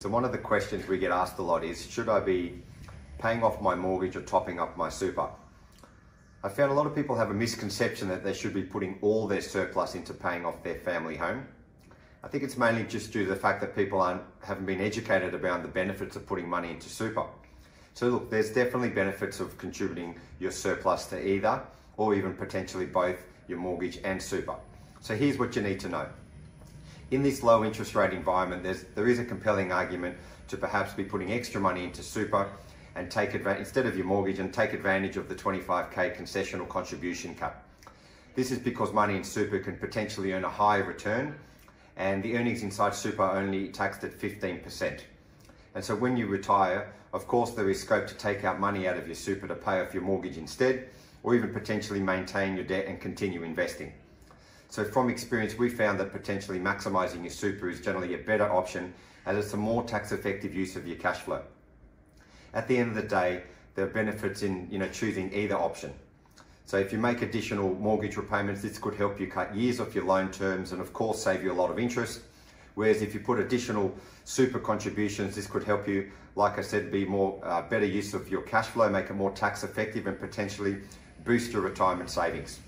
So one of the questions we get asked a lot is, should I be paying off my mortgage or topping up my super? I found a lot of people have a misconception that they should be putting all their surplus into paying off their family home. I think it's mainly just due to the fact that people aren't, haven't been educated about the benefits of putting money into super. So look, there's definitely benefits of contributing your surplus to either, or even potentially both your mortgage and super. So here's what you need to know in this low interest rate environment, there's, there is a compelling argument to perhaps be putting extra money into super and take advantage, instead of your mortgage and take advantage of the 25k concessional contribution cap. This is because money in super can potentially earn a higher return and the earnings inside super only taxed at 15%. And so when you retire, of course there is scope to take out money out of your super to pay off your mortgage instead, or even potentially maintain your debt and continue investing. So from experience, we found that potentially maximizing your super is generally a better option as it's a more tax effective use of your cash flow. At the end of the day, there are benefits in you know, choosing either option. So if you make additional mortgage repayments, this could help you cut years off your loan terms and of course save you a lot of interest. Whereas if you put additional super contributions, this could help you, like I said, be more uh, better use of your cash flow, make it more tax effective and potentially boost your retirement savings.